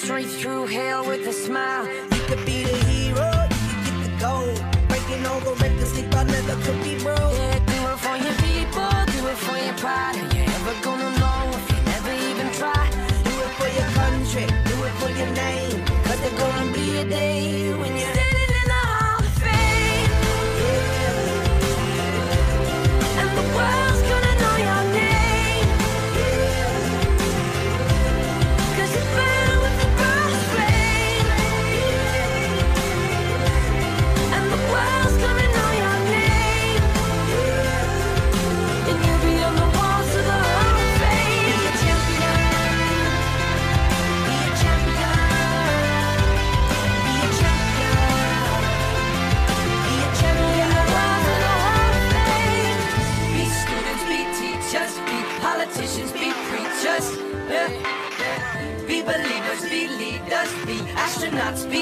straight through hell with a smile. You could be the hero, you could get the gold. Breaking all the records they thought never could be broke. Yeah, do it for your people, do it for your pride. Are you ever gonna